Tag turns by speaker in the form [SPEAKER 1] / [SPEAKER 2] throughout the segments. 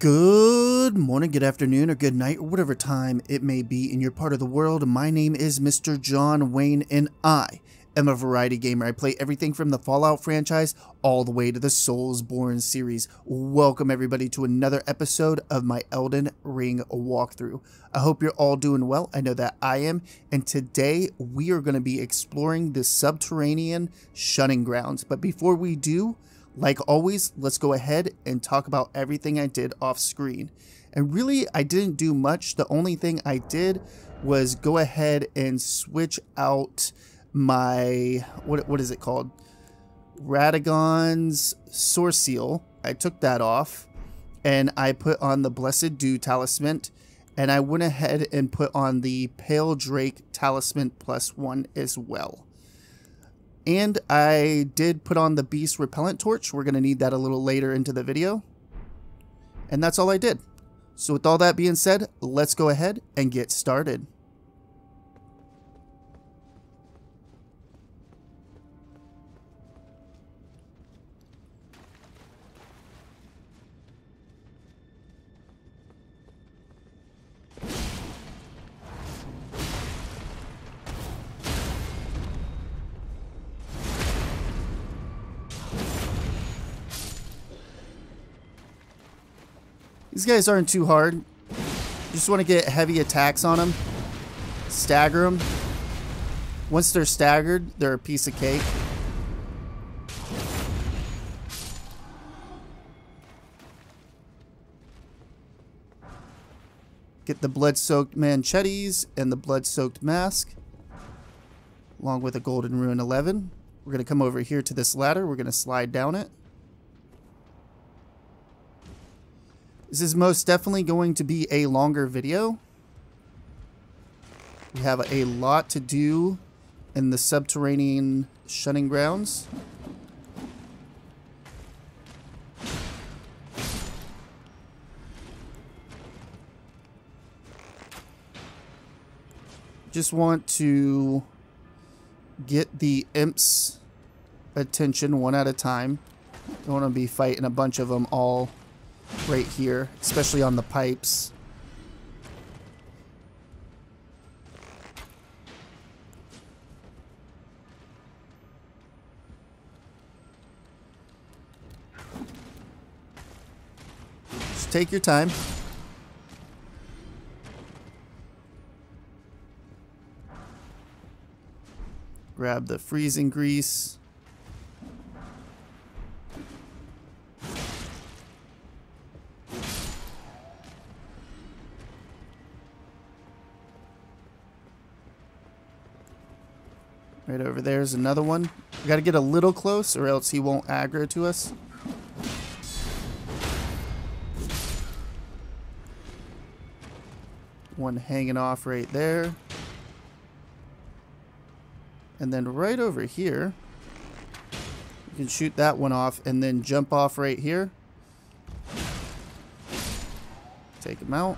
[SPEAKER 1] Good morning, good afternoon, or good night, or whatever time it may be in your part of the world. My name is Mr. John Wayne, and I am a variety gamer. I play everything from the Fallout franchise all the way to the Soulsborne series. Welcome, everybody, to another episode of my Elden Ring walkthrough. I hope you're all doing well. I know that I am, and today we are going to be exploring the subterranean shunning grounds. But before we do, like always, let's go ahead and talk about everything I did off screen. And really, I didn't do much. The only thing I did was go ahead and switch out my, what, what is it called? Radagon's Soreseal. I took that off and I put on the Blessed Dew Talisman and I went ahead and put on the Pale Drake Talisman plus one as well. And I did put on the Beast Repellent Torch. We're going to need that a little later into the video. And that's all I did. So with all that being said, let's go ahead and get started. These guys aren't too hard. Just want to get heavy attacks on them. Stagger them. Once they're staggered, they're a piece of cake. Get the blood-soaked manchettes and the blood-soaked mask. Along with a golden rune 11. We're going to come over here to this ladder. We're going to slide down it. This is most definitely going to be a longer video. We have a lot to do in the subterranean shunning grounds. Just want to get the imps attention one at a time. Don't want to be fighting a bunch of them all right here, especially on the pipes. Just take your time. Grab the freezing grease. Right over there's another one. We gotta get a little close or else he won't aggro to us. One hanging off right there. And then right over here, you can shoot that one off and then jump off right here. Take him out.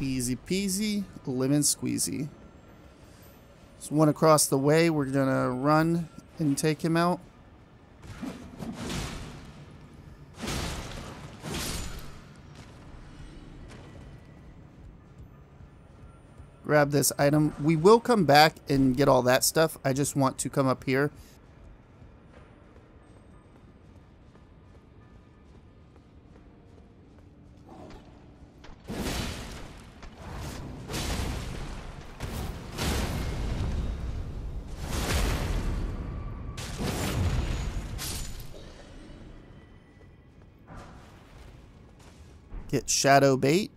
[SPEAKER 1] Easy peasy, lemon squeezy. There's one across the way. We're going to run and take him out. Grab this item. We will come back and get all that stuff. I just want to come up here shadow bait.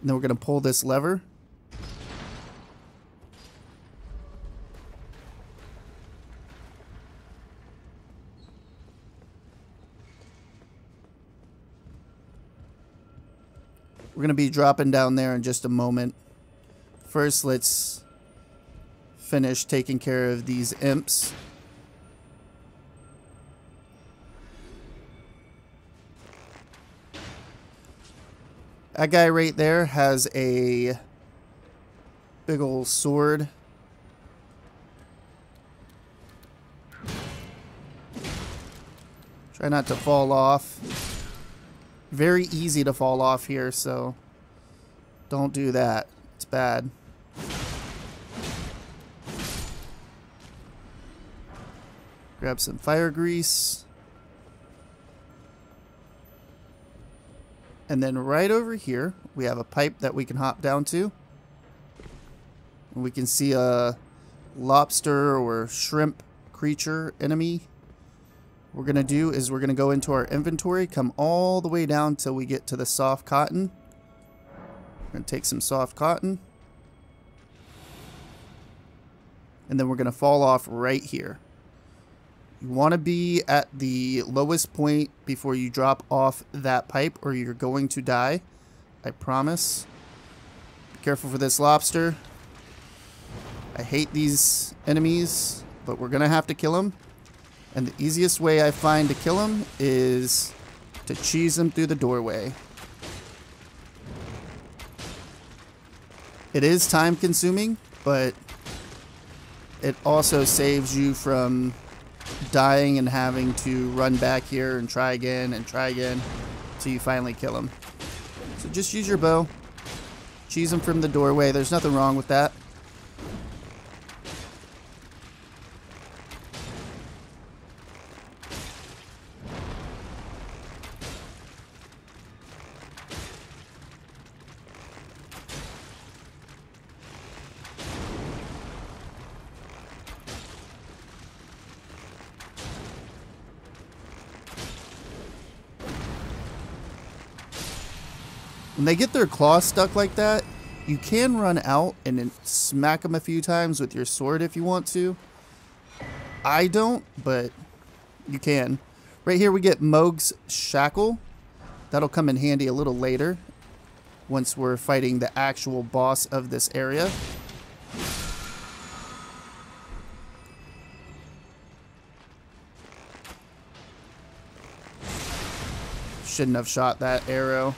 [SPEAKER 1] And then we're going to pull this lever. We're going to be dropping down there in just a moment. First, let's finish taking care of these imps. That guy right there has a big old sword. Try not to fall off. Very easy to fall off here, so don't do that. It's bad. Grab some fire grease. And then right over here, we have a pipe that we can hop down to. And we can see a lobster or shrimp creature enemy. What we're going to do is we're going to go into our inventory, come all the way down till we get to the soft cotton. We're going to take some soft cotton. And then we're going to fall off right here. You want to be at the lowest point before you drop off that pipe or you're going to die. I promise. Be careful for this lobster. I hate these enemies, but we're going to have to kill them. And the easiest way I find to kill them is to cheese them through the doorway. It is time consuming, but it also saves you from dying and having to run back here and try again and try again until you finally kill him. So just use your bow. Cheese him from the doorway. There's nothing wrong with that. When they get their claws stuck like that, you can run out and smack them a few times with your sword if you want to. I don't, but you can. Right here we get Mohg's Shackle. That'll come in handy a little later once we're fighting the actual boss of this area. Shouldn't have shot that arrow.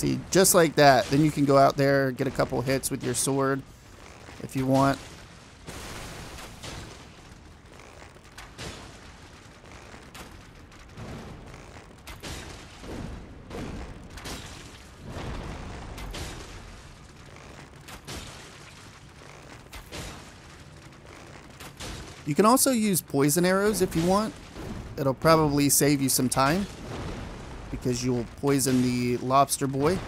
[SPEAKER 1] See, just like that. Then you can go out there, get a couple hits with your sword if you want. You can also use poison arrows if you want. It'll probably save you some time because you will poison the lobster boy.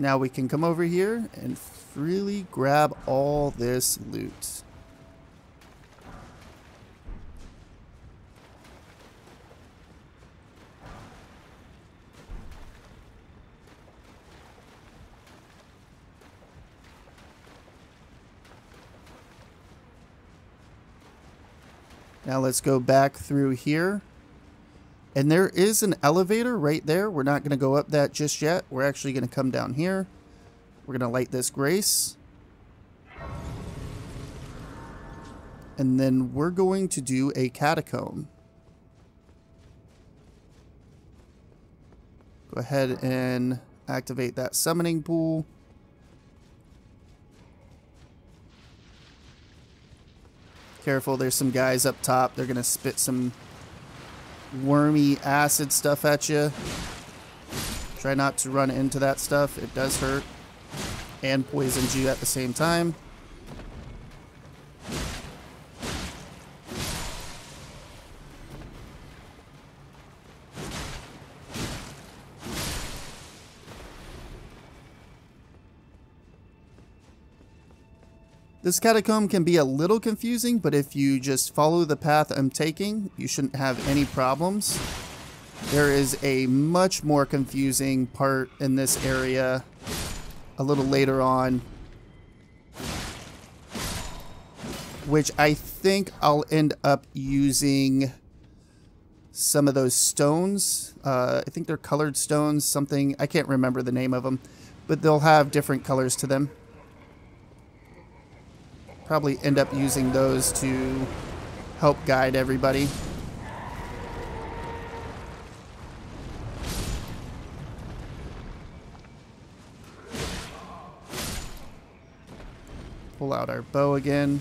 [SPEAKER 1] Now we can come over here and freely grab all this loot. Now let's go back through here. And there is an elevator right there. We're not going to go up that just yet. We're actually going to come down here. We're going to light this grace. And then we're going to do a catacomb. Go ahead and activate that summoning pool. Careful, there's some guys up top. They're going to spit some wormy acid stuff at you. Try not to run into that stuff. It does hurt. And poisons you at the same time. This catacomb can be a little confusing, but if you just follow the path I'm taking, you shouldn't have any problems. There is a much more confusing part in this area a little later on, which I think I'll end up using some of those stones. Uh, I think they're colored stones, something. I can't remember the name of them, but they'll have different colors to them. Probably end up using those to help guide everybody. Pull out our bow again.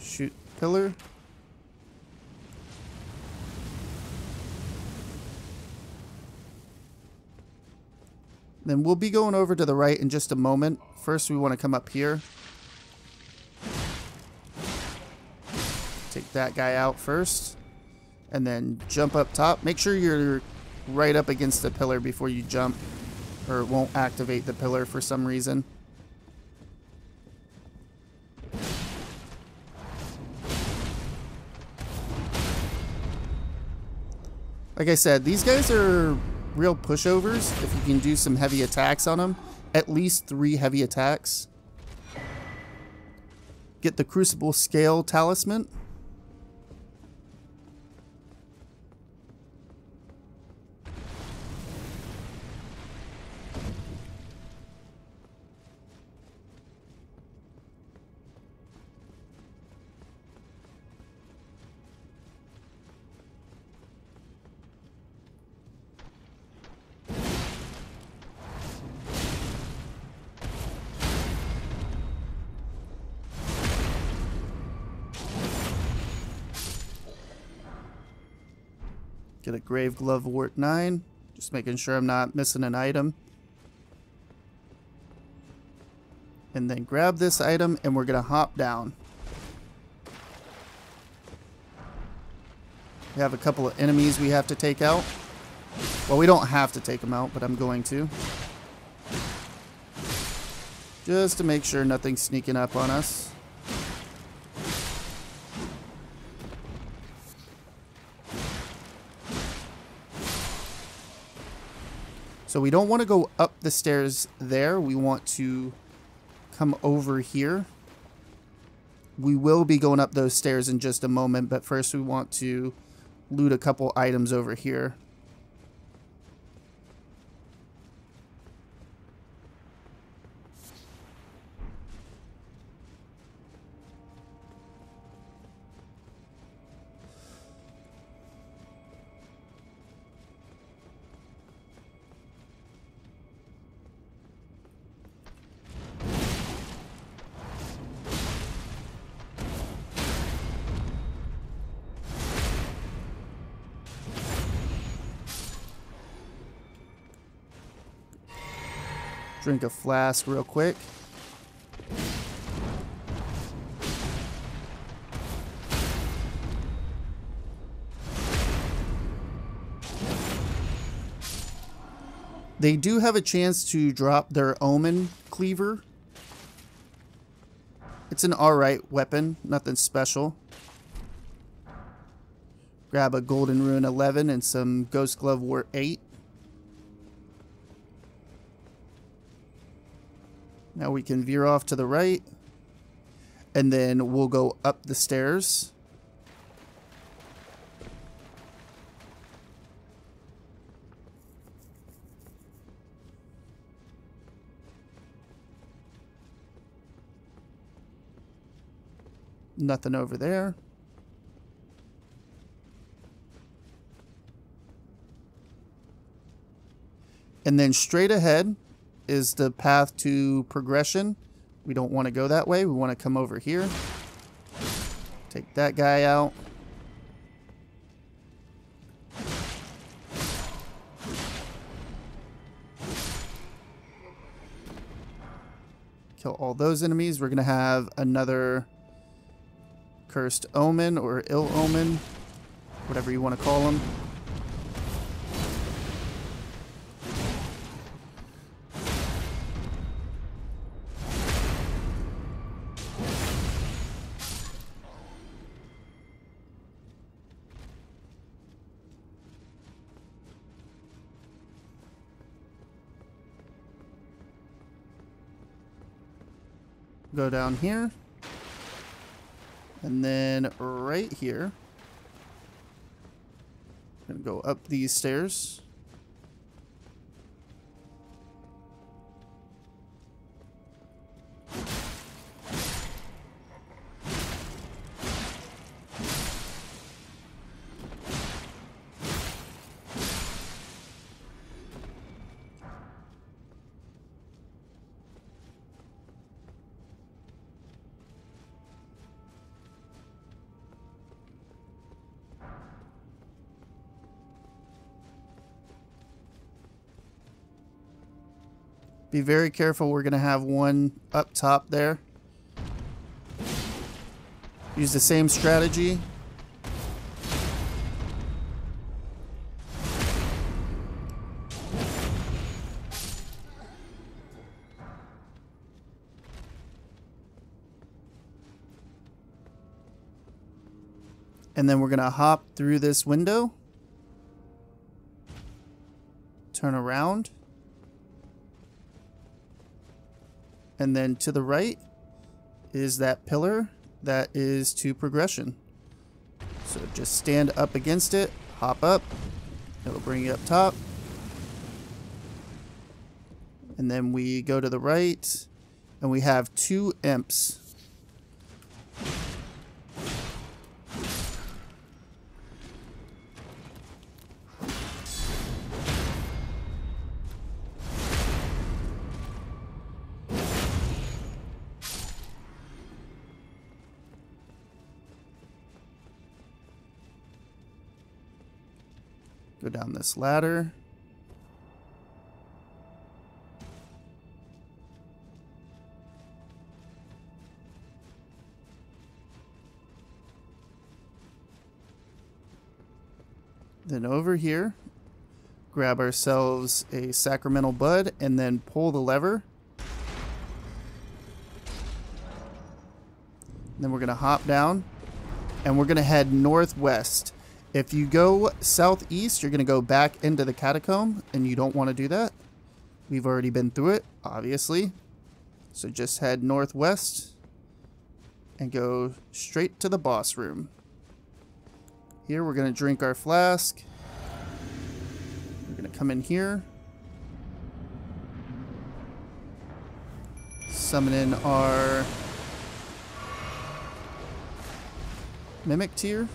[SPEAKER 1] Shoot pillar. Then we'll be going over to the right in just a moment. First, we want to come up here. Take that guy out first. And then jump up top. Make sure you're right up against the pillar before you jump. Or it won't activate the pillar for some reason. Like I said, these guys are real pushovers if you can do some heavy attacks on them. At least three heavy attacks. Get the Crucible Scale Talisman. Get a Grave Glovewort 9. Just making sure I'm not missing an item. And then grab this item and we're going to hop down. We have a couple of enemies we have to take out. Well, we don't have to take them out, but I'm going to. Just to make sure nothing's sneaking up on us. So we don't want to go up the stairs there. We want to come over here. We will be going up those stairs in just a moment, but first we want to loot a couple items over here. Drink a flask real quick. They do have a chance to drop their Omen Cleaver. It's an alright weapon, nothing special. Grab a Golden Rune 11 and some Ghost Glovewort 8. Now we can veer off to the right. And then we'll go up the stairs. Nothing over there. And then straight ahead, is the path to progression. We don't want to go that way. We want to come over here. Take that guy out. Kill all those enemies. We're going to have another cursed omen or ill omen, whatever you want to call them. Go down here. And then right here, I'm gonna go up these stairs. Be very careful. We're going to have one up top there. Use the same strategy. And then we're going to hop through this window. Turn around. And then to the right is that pillar that is to progression. So just stand up against it, hop up, it'll bring you up top. And then we go to the right, and we have two imps. Down this ladder. Then over here, grab ourselves a sacramental bud and then pull the lever. Then we're going to hop down and we're going to head northwest. If you go southeast, you're going to go back into the catacomb, and you don't want to do that. We've already been through it, obviously. So just head northwest and go straight to the boss room. Here, we're going to drink our flask. We're going to come in here. Summon in our Mimic Tear.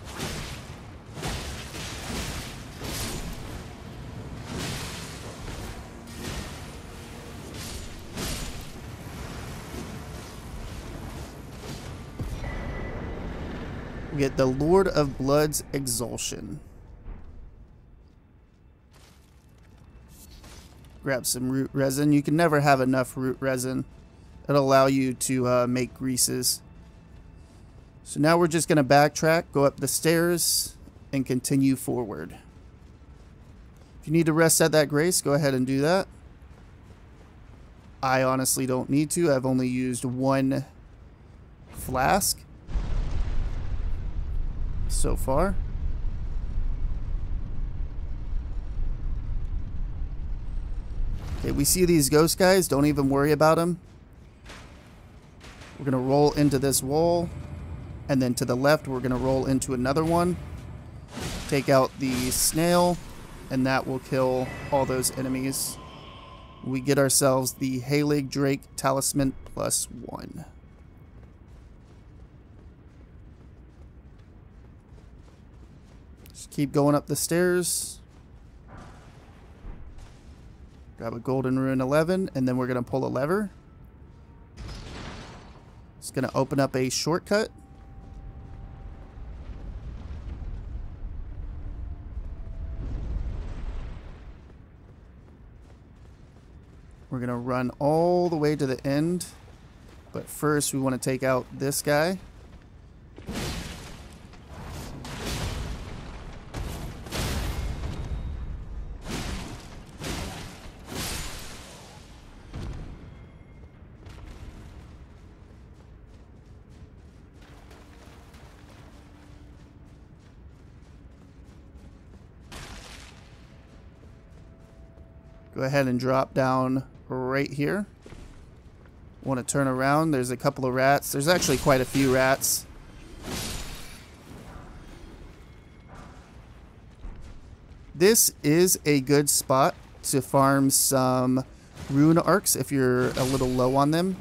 [SPEAKER 1] Get the Lord of Blood's Exultation. Grab some root resin. You can never have enough root resin. It'll allow you to uh, make greases. So now we're just going to backtrack, go up the stairs, and continue forward. If you need to rest at that grace, go ahead and do that. I honestly don't need to. I've only used one flask so far. Okay, we see these ghost guys. Don't even worry about them. We're going to roll into this wall. And then to the left, we're going to roll into another one. Take out the snail. And that will kill all those enemies. We get ourselves the Haligdrake Talisman plus one. Just keep going up the stairs. Grab a golden rune 11, and then we're going to pull a lever. It's going to open up a shortcut. We're going to run all the way to the end. But first, we want to take out this guy. Go ahead and drop down right here. Want to turn around. There's a couple of rats. There's actually quite a few rats. This is a good spot to farm some rune arcs if you're a little low on them.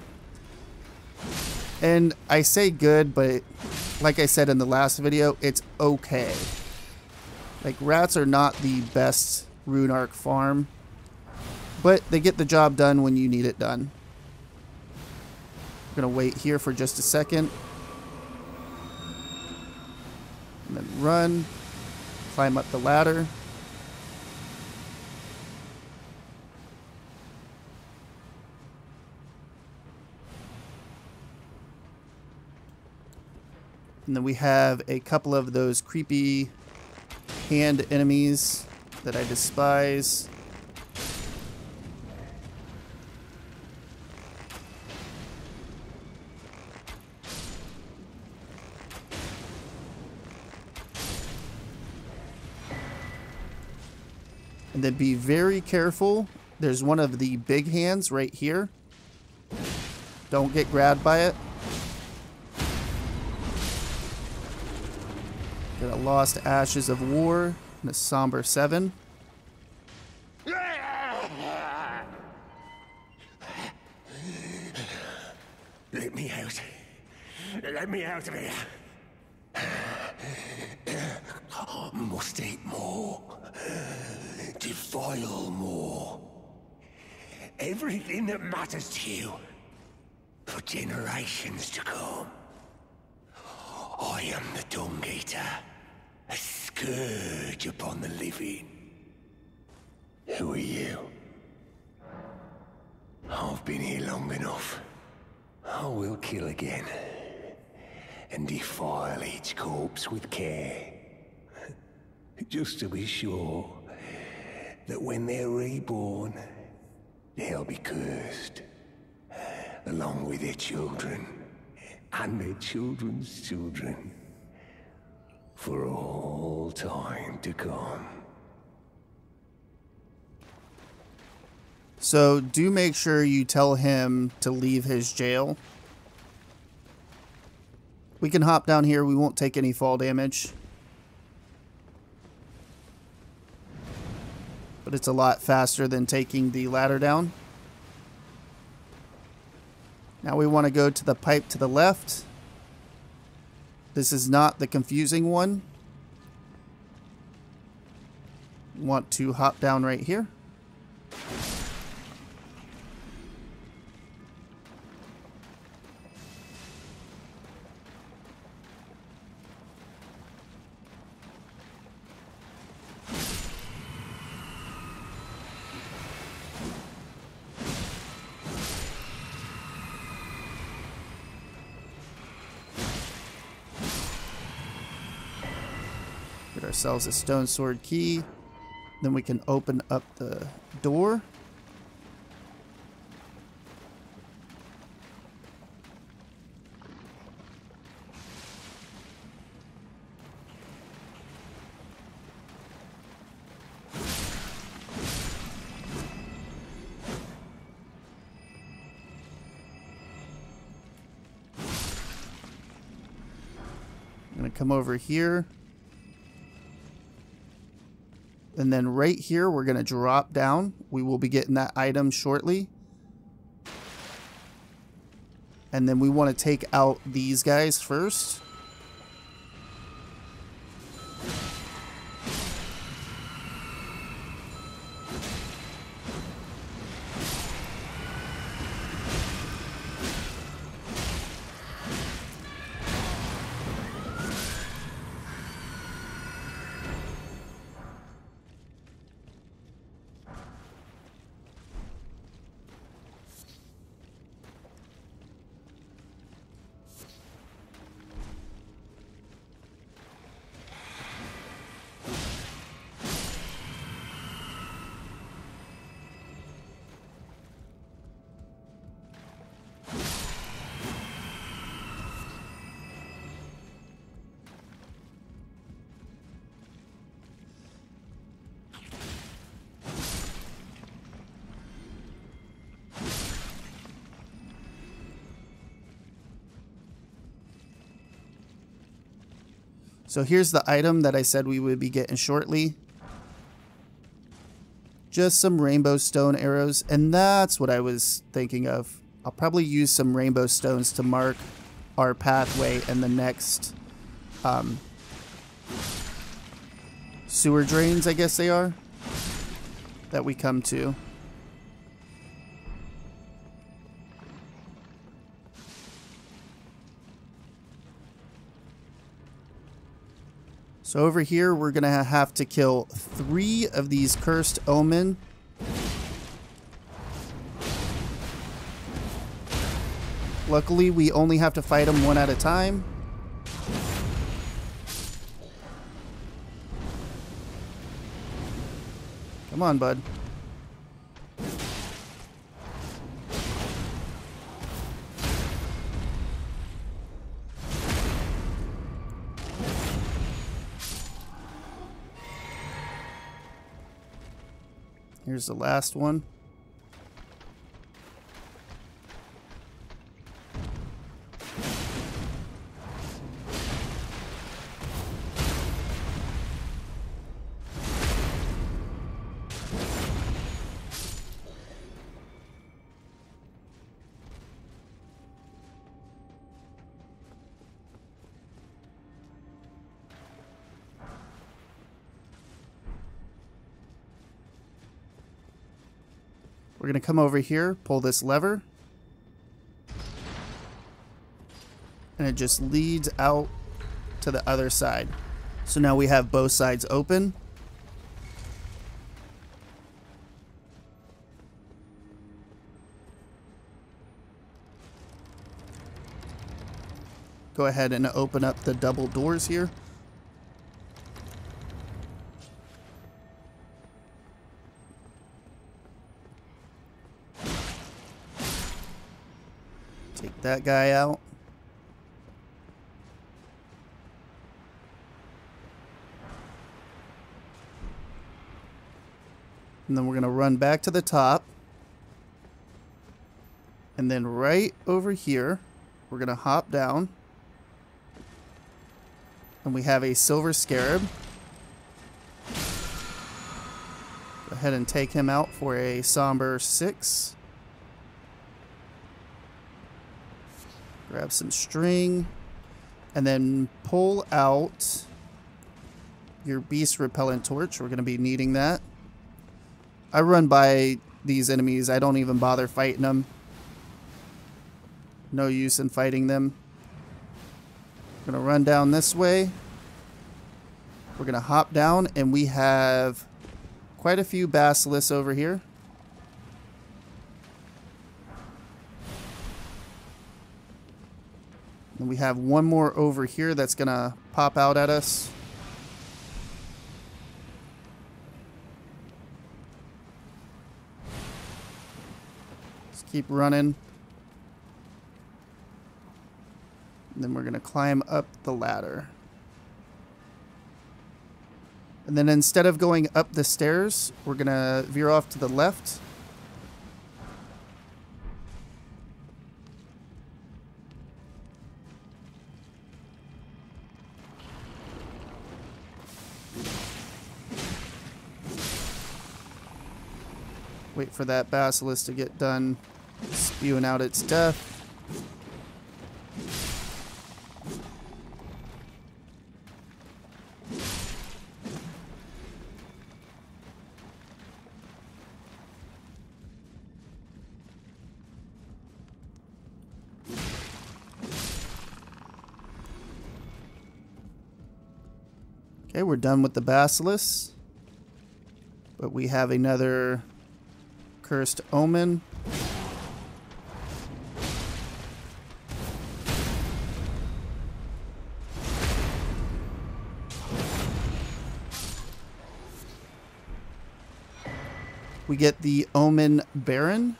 [SPEAKER 1] And I say good, but like I said in the last video, it's okay. Like, rats are not the best rune arc farm but they get the job done when you need it done. I'm going to wait here for just a second. And then run, climb up the ladder. And then we have a couple of those creepy hand enemies that I despise. And then be very careful. There's one of the big hands right here. Don't get grabbed by it. Got a Lost Ashes of War and a Somber 7.
[SPEAKER 2] Let me out. Let me out of here. Must eat more. Defile more. Everything that matters to you. For generations to come. I am the Dung Eater, a scourge upon the living. Who are you? I've been here long enough. I will kill again. And defile each corpse with care. Just to be sure that when they're reborn, they'll be cursed. Along with their children and their children's children for all time to come.
[SPEAKER 1] So do make sure you tell him to leave his jail. We can hop down here. We won't take any fall damage. It's a lot faster than taking the ladder down. Now we want to go to the pipe to the left. This is not the confusing one. Want to hop down right here. Ourselves a stone sword key. Then we can open up the door. I'm to come over here. And then right here, we're going to drop down. We will be getting that item shortly. And then we want to take out these guys first. So here's the item that I said we would be getting shortly. just some rainbow stone arrows, and that's what I was thinking of. I'll probably use some rainbow stones to mark our pathway and the next um, sewer drains, I guess they are, that we come to. So over here, we're going to have to kill three of these cursed omen. Luckily, we only have to fight them one at a time. Come on, bud. Here's the last one. We're going to come over here, pull this lever. And it just leads out to the other side. So now we have both sides open. Go ahead and open up the double doors here. That guy out. And then we're going to run back to the top. And then right over here, we're going to hop down. And we have a silver scarab. Go ahead and take him out for a somber six. Grab some string. And then pull out your beast repellent torch. We're going to be needing that. I run by these enemies. I don't even bother fighting them. No use in fighting them. We're going to run down this way. We're going to hop down and we have quite a few basilisks over here. And we have one more over here that's going to pop out at us. Let's keep running. And then we're going to climb up the ladder. And then instead of going up the stairs, we're going to veer off to the left. Wait for that basilisk to get done spewing out its death. Okay, we're done with the basilisk. But we have another Cursed Omen. We get the Omen Bairn.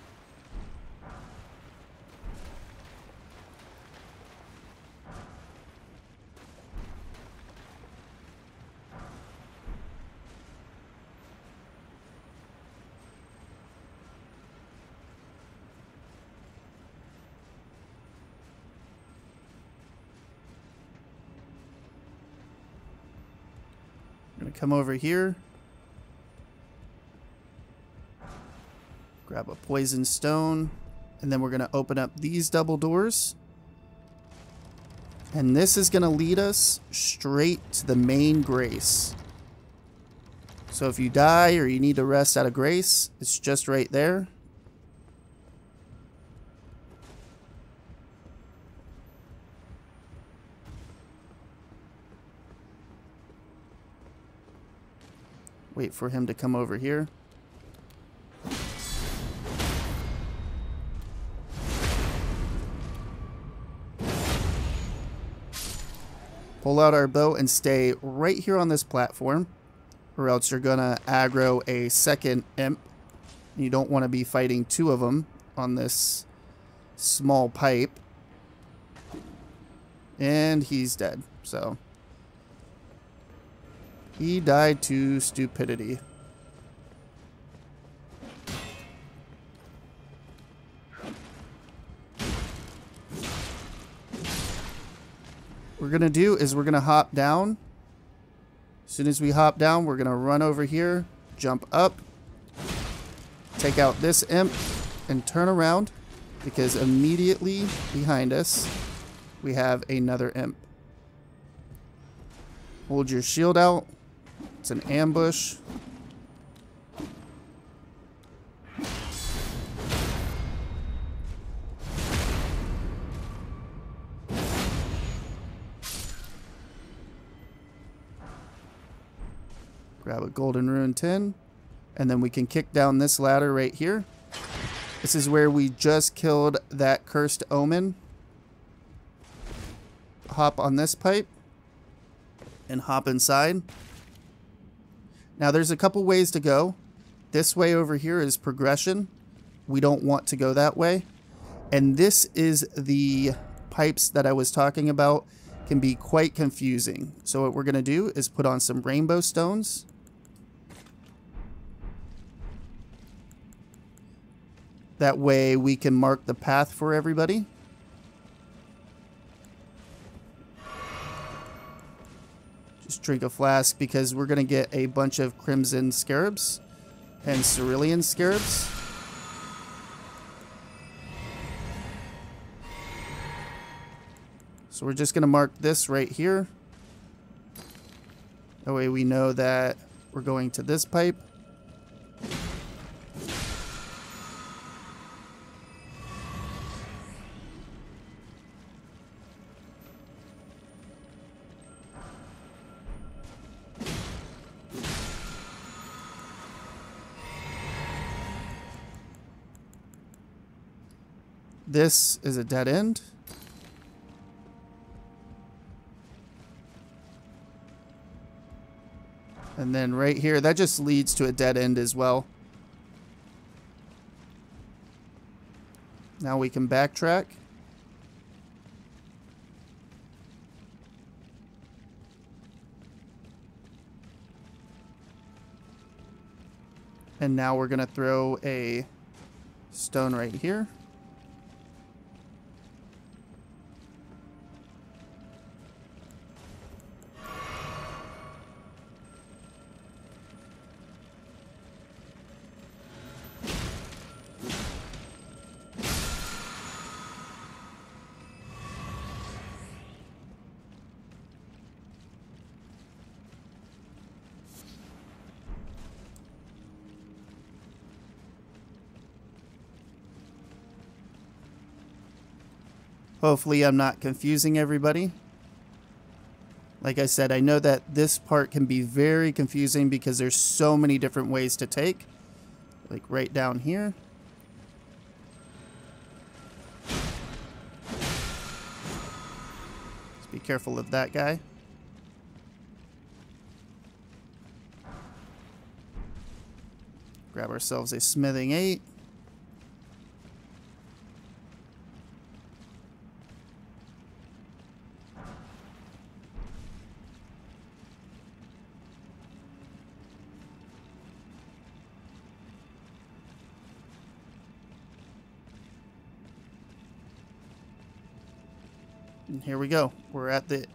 [SPEAKER 1] Come over here. Grab a poison stone. And then we're going to open up these double doors. And this is going to lead us straight to the main grace. So if you die or you need to rest out of grace, it's just right there. Wait for him to come over here. Pull out our bow and stay right here on this platform or else you're going to aggro a second imp. You don't want to be fighting two of them on this small pipe. And he's dead, so... He died to stupidity. What we're going to do is we're going to hop down. As soon as we hop down, we're going to run over here, jump up, take out this imp, and turn around because immediately behind us we have another imp. Hold your shield out, it's an ambush. Grab a golden rune tin. And then we can kick down this ladder right here. This is where we just killed that cursed omen. Hop on this pipe. And hop inside. Now there's a couple ways to go. This way over here is progression. We don't want to go that way. And this is the pipes that I was talking about can be quite confusing. So what we're going to do is put on some rainbow stones. That way we can mark the path for everybody. Drink a flask because we're going to get a bunch of crimson scarabs and cerulean scarabs. So we're just going to mark this right here. That way we know that we're going to this pipe. This is a dead end. And then right here, that just leads to a dead end as well. Now we can backtrack. And now we're going to throw a stone right here. Hopefully I'm not confusing everybody. Like I said, I know that this part can be very confusing because there's so many different ways to take. Like right down here. Just be careful of that guy. Grab ourselves a smithing 8. And here we go. We're at the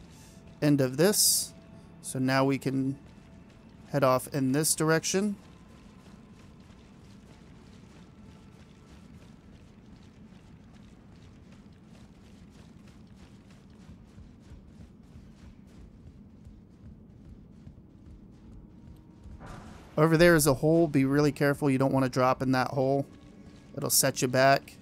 [SPEAKER 1] end of this. So now we can head off in this direction. Over there is a hole. Be really careful. You don't want to drop in that hole. It'll set you back.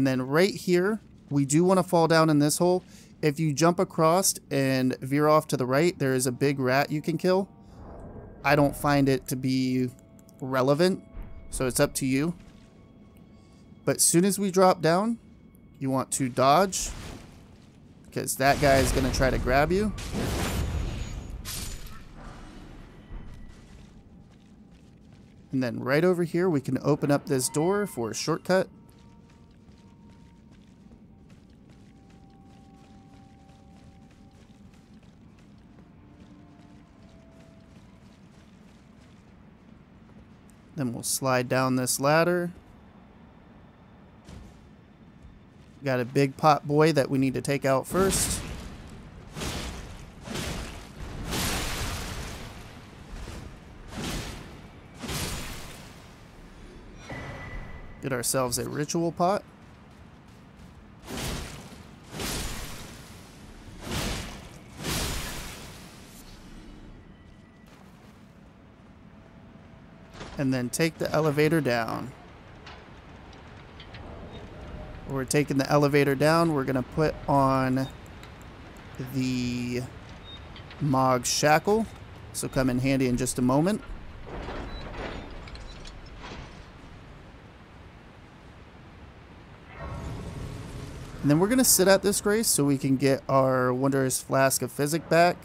[SPEAKER 1] And then right here, we do want to fall down in this hole. If you jump across and veer off to the right, there is a big rat you can kill. I don't find it to be relevant, so it's up to you. But as soon as we drop down, you want to dodge, because that guy is going to try to grab you. And then right over here, we can open up this door for a shortcut. Then we'll slide down this ladder. Got a big pot boy that we need to take out first. Get ourselves a ritual pot. And then take the elevator down. We're taking the elevator down. We're going to put on the Mohg Shackle. So come in handy in just a moment. And then we're going to sit at this grace so we can get our Wondrous Flask of Physic back.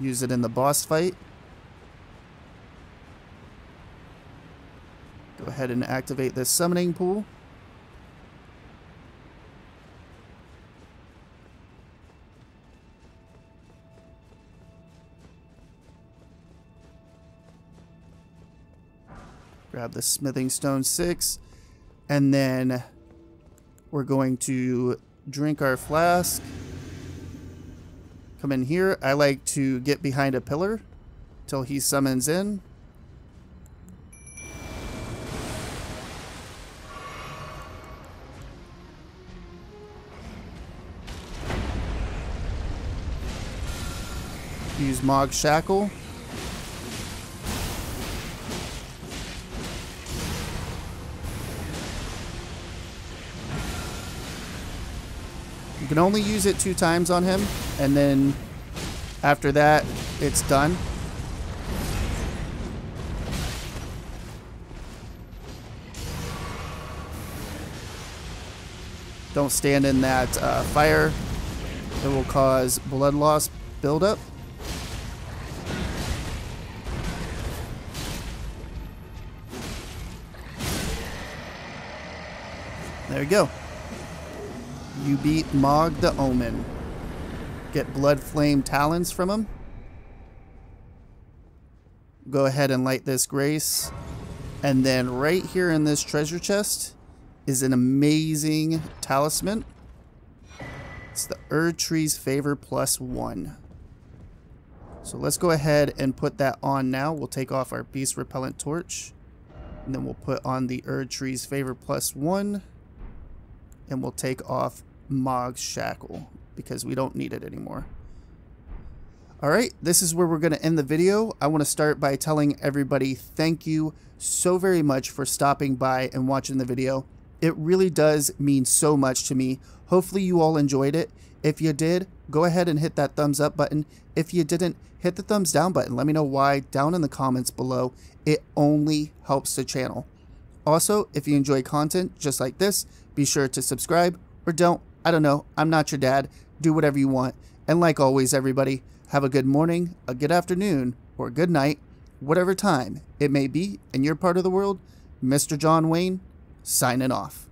[SPEAKER 1] Use it in the boss fight. Ahead and activate this summoning pool. Grab the smithing stone 6 and then we're going to drink our flask. Come in here. I like to get behind a pillar till he summons in. Mohg Shackle. You can only use it two times on him, and then after that, it's done. Don't stand in that uh, fire. It will cause blood loss buildup. There you go. You beat Mohg the Omen. Get Blood Flame Talons from him. Go ahead and light this Grace. And then right here in this treasure chest is an amazing talisman. It's the Erdtree's Favor plus one. So let's go ahead and put that on now. We'll take off our Beast Repellent Torch. And then we'll put on the Erdtree's Favor plus one and we'll take off Mohg's Shackle because we don't need it anymore. Alright, this is where we're going to end the video. I want to start by telling everybody thank you so very much for stopping by and watching the video. It really does mean so much to me. Hopefully you all enjoyed it. If you did, go ahead and hit that thumbs up button. If you didn't, hit the thumbs down button. Let me know why down in the comments below. It only helps the channel. Also, if you enjoy content just like this, be sure to subscribe or don't. I don't know. I'm not your dad. Do whatever you want. And like always, everybody, have a good morning, a good afternoon, or a good night, whatever time it may be in your part of the world. Mr. John Wayne, signing off.